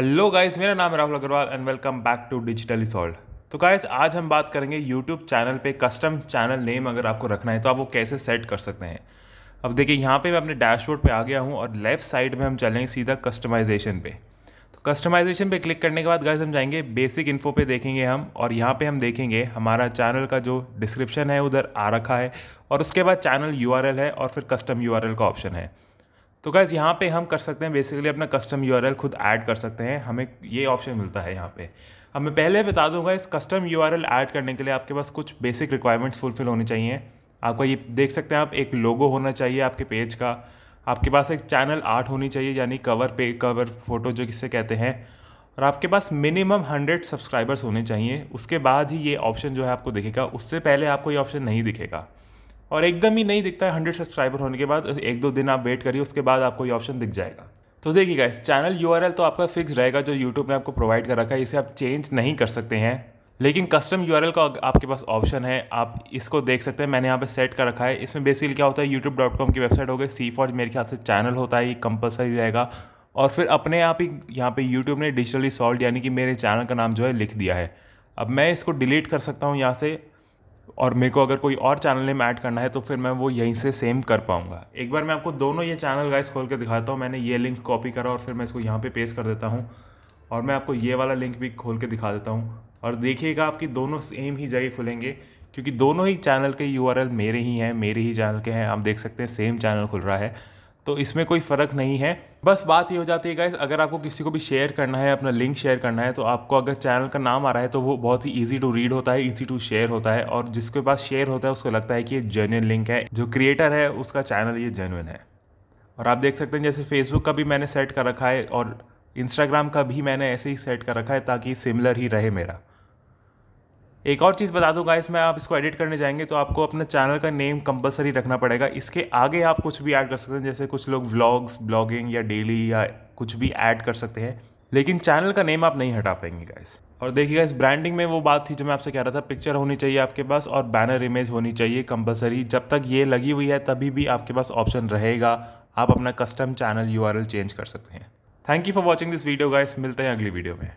Hello guys मेरा नाम Rahul Agarwal and welcome back to Digitally Solve तो guys आज हम बात करेंगे यूट्यूब चैनल पे कस्टम चैनल नेम अगर आपको रखना है तो आप वो कैसे सेट कर सकते हैं? अब देखिए, यहाँ पे मैं अपने डैशबोर्ड पे आ गया हूँ और लेफ़्ट साइड में हम चलेंगे सीधा कस्टमाइजेशन पे। तो कस्टमाइजेशन पे क्लिक करने के बाद गाइस हम जाएँगे बेसिक इन्फो पे देखेंगे हम और यहाँ पे हम देखेंगे हमारा चैनल का जो डिस्क्रिप्शन है, उधर आ रखा है और उसके बाद चैनल यूआरएल है और फिर कस्टम यूआरएल का ऑप्शन है। तो गैस यहाँ पे हम कर सकते हैं बेसिकली अपना कस्टम यूआरएल खुद ऐड कर सकते हैं। हमें ये ऑप्शन मिलता है यहाँ पे। अब मैं पहले बता दूँगा, इस कस्टम यूआरएल ऐड करने के लिए आपके पास कुछ बेसिक रिक्वायरमेंट्स फुलफिल होनी चाहिए। आपका ये देख सकते हैं आप, एक लोगो होना चाहिए आपके पेज का। आपके पास एक चैनल आर्ट होनी चाहिए, यानी कवर पे कवर फ़ोटो जो किससे कहते हैं। और आपके पास मिनिमम हंड्रेड सब्सक्राइबर्स होने चाहिए। उसके बाद ही ये ऑप्शन जो है आपको दिखेगा। उससे पहले आपको ये ऑप्शन नहीं दिखेगा। और एकदम ही नहीं दिखता है हंड्रेड सब्सक्राइबर होने के बाद, एक दो दिन आप वेट करिए, उसके बाद आपको ये ऑप्शन दिख जाएगा। तो देखिएगा इस चैनल यूआरएल तो आपका फिक्स रहेगा जो यूट्यूब ने आपको प्रोवाइड कर रखा है, इसे आप चेंज नहीं कर सकते हैं। लेकिन कस्टम यूआरएल का आपके पास ऑप्शन है, आप इसको देख सकते हैं, मैंने यहाँ पे सेट कर रखा है। इसमें बेसिकली क्या होता है यूट्यूब डॉट कॉम की वेबसाइट हो गई सी फॉर मेरे ख्याल से चैनल होता है, ये कंपलसरी रहेगा। और फिर अपने आप ही यहाँ पे यूट्यूब ने डिजिटली सॉल्व यानी कि मेरे चैनल का नाम जो है लिख दिया है। अब मैं इसको डिलीट कर सकता हूँ यहाँ से। और मेरे को अगर कोई और चैनल नेम ऐड करना है तो फिर मैं वो यहीं से सेम कर पाऊँगा। एक बार मैं आपको दोनों ये चैनल गाइस खोल के दिखाता हूँ। मैंने ये लिंक कॉपी करा और फिर मैं इसको यहाँ पे पेस्ट कर देता हूँ। और मैं आपको ये वाला लिंक भी खोल के दिखा देता हूँ। और देखिएगा, आपकी दोनों सेम ही जगह खुलेंगे, क्योंकि दोनों ही चैनल के यूआरएल मेरे ही हैं, मेरे ही चैनल के हैं। आप देख सकते हैं सेम चैनल खुल रहा है। तो इसमें कोई फ़र्क नहीं है। बस बात ये हो जाती है गाइज़ अगर आपको किसी को भी शेयर करना है, अपना लिंक शेयर करना है तो आपको अगर चैनल का नाम आ रहा है तो वो बहुत ही ईजी टू रीड होता है ईजी टू शेयर होता है और जिसके पास शेयर होता है, उसको लगता है कि ये जेन्यन लिंक है। जो क्रिएटर है, उसका चैनल ये जेन्यन है। और आप देख सकते हैं, जैसे फेसबुक का भी मैंने सेट कर रखा है और इंस्टाग्राम का भी मैंने ऐसे ही सेट कर रखा है ताकि सिमिलर ही रहे मेरा। एक और चीज़ बता दूँ गाइस इसमें आप इसको एडिट करने जाएँगे तो आपको अपने चैनल का नेम कंपलसरी रखना पड़ेगा। इसके आगे आप कुछ भी ऐड कर सकते हैं, जैसे कुछ लोग व्लॉग्स ब्लॉगिंग या डेली या कुछ भी ऐड कर सकते हैं, लेकिन चैनल का नेम आप नहीं हटा पाएँगे गाइस और देखिएगा इस ब्रांडिंग में वो बात थी जो मैं आपसे कह रहा था पिक्चर होनी चाहिए आपके पास और बैनर इमेज होनी चाहिए कंपलसरी जब तक ये लगी हुई है, तभी भी आपके पास ऑप्शन रहेगा। आप अपना कस्टम चैनल यूआरएल चेंज कर सकते हैं। Thank you for watching this video guys मिलते हैं अगली वीडियो में।